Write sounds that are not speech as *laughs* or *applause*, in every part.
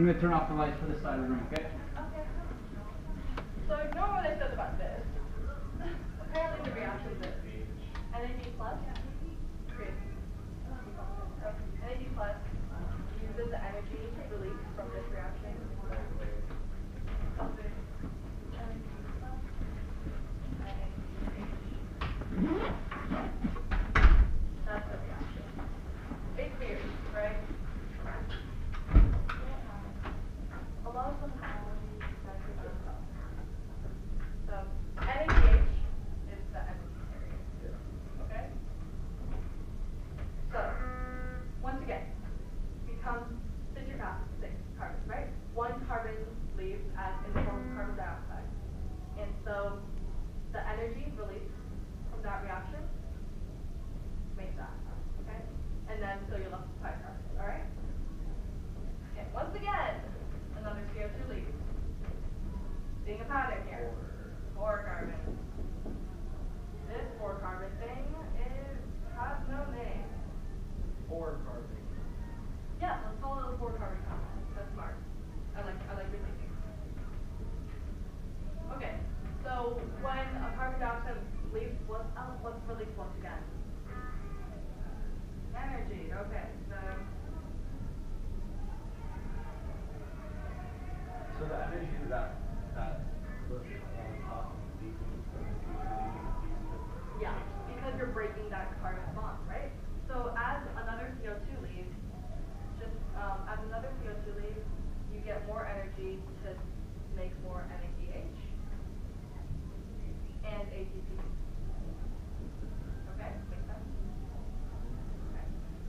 I'm gonna turn off the lights for this side of the room, okay? That's the reaction. It's weird, right? A lot of them have So NADH is the energy carrier. Okay? So, once again, becomes citric acid, six carbons, right? One carbon leaves as in the form of carbon dioxide. And so the energy released from that reaction makes that, okay? And then so you're left with five carbons, alright? Okay, once again, another CO2 leaves. Seeing a pattern here. Four carbons. This four carbon thing is has no name. Four carbon. Yeah, let's call it a four carbon compound. That's smart. I like I like your thinking. Okay, so when a carbon dioxide leaves, what's uh, what's released once again? Energy. Okay, so So the energy that, that push on top of the decrease yeah, because you're breaking that carbon bond, right? So as another CO2 leaves, just as another CO2 you get more energy to make more NADH and ATP. Okay, makes sense? Okay.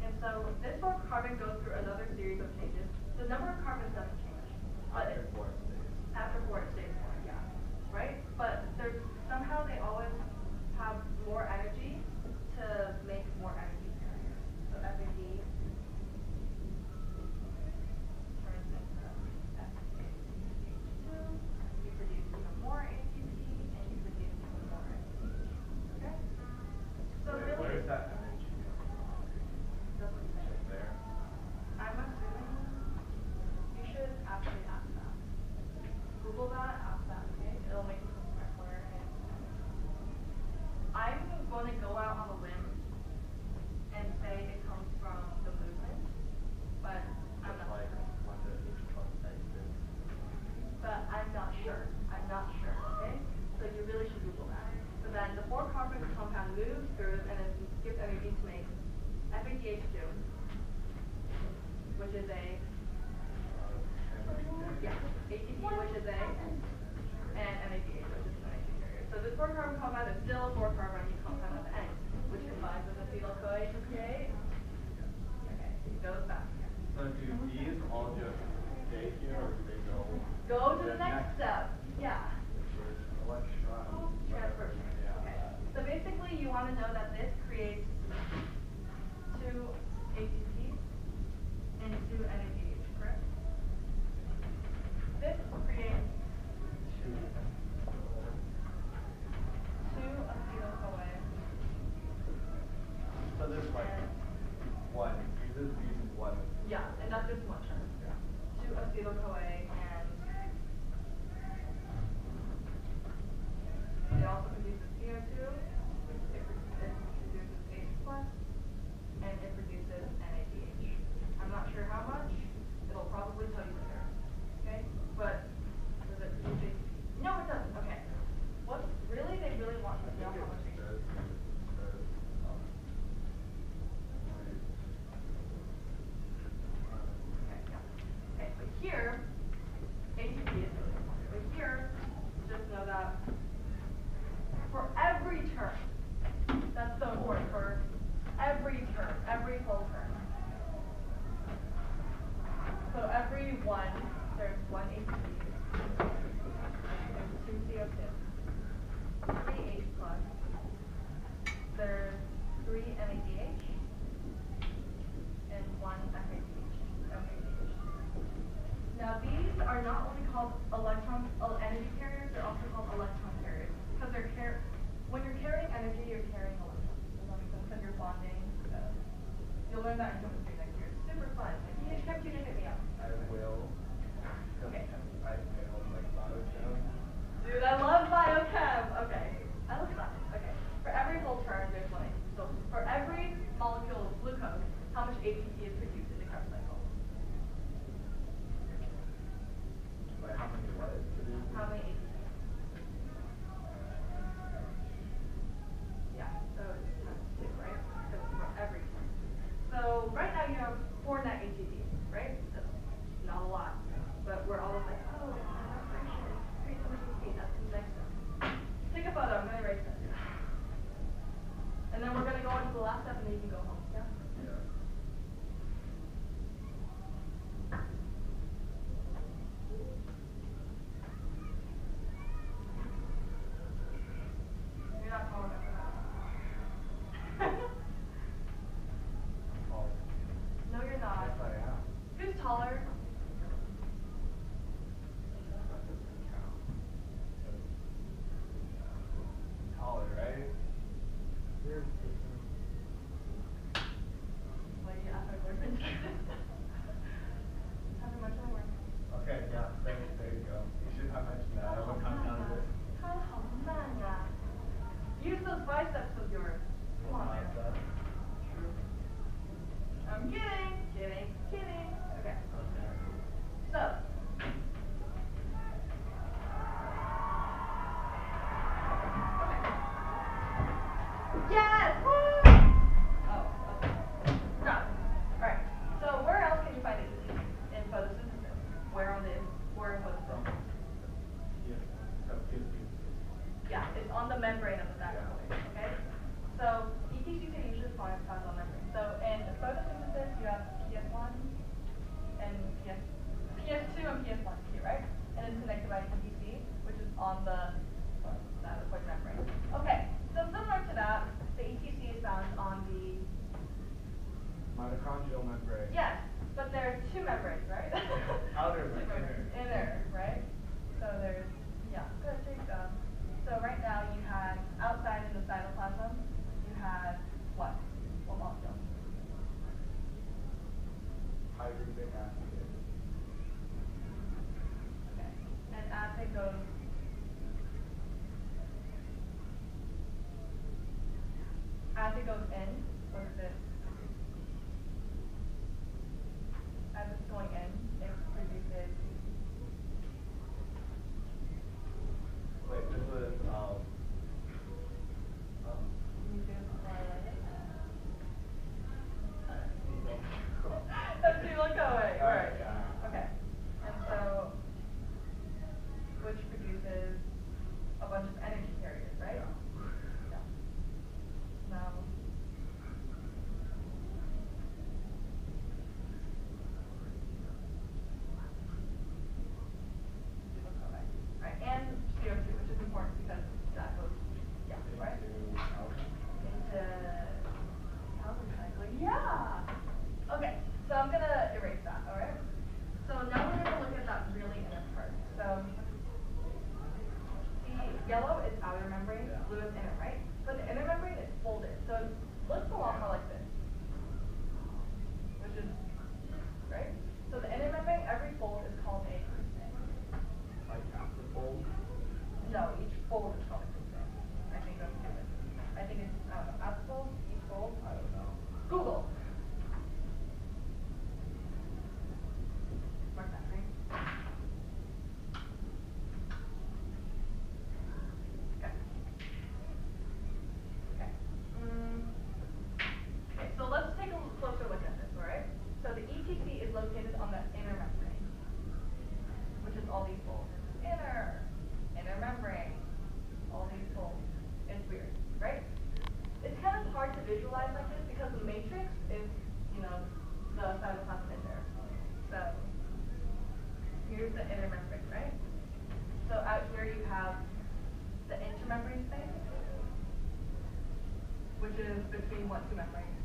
And so this fourth carbon goes through another series of changes. The number of carbons doesn't change. But After it- four stays. after four, it stays four, yeah. Right? But there's somehow they always have more energy to make more energy carriers. So FAD turns into FADH2. You produce even more ATP and you produce even more NADH. Okay? So Where- really. Where's that energy coming from? Doesn't say. Just there? I'm assuming you should actually ask that. Google that, ask that, okay? It'll make you smart where it is. I'm gonna go out on a limb and say it comes from the movement, but I'm Just not like sure. when the H plus exits. But I'm not sure, I'm not sure, okay? So you really should Google that. So then the four carbon compound moves through and it gives energy to make FADH2, which is a Yeah, ATP, which is A, and NADH, which is an NAD carrier. So this four carbon compound is still a four carbon compound at the end, which combines with acetyl-CoA to create. Okay, goes back. So do these all just stay here or do they go? Go to the next step, yeah. Which is electron. Transfer. Yeah. Okay. So basically, you want to know that this creates on the membrane. Okay, so similar to that, the ETC is found on the mitochondrial membrane. Yes, but there are two membranes, right? *laughs* Outer membrane. Inner, right? So there's, yeah, good. So right now you had, outside in the cytoplasm, you had what? What molecule? Hydrogen. go in. between what's two membranes?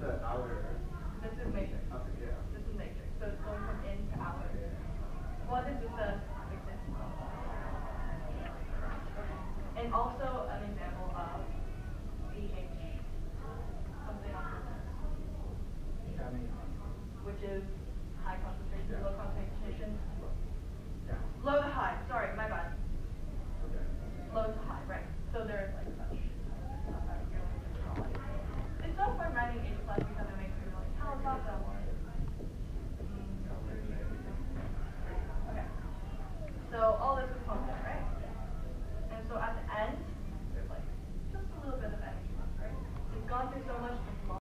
The outer.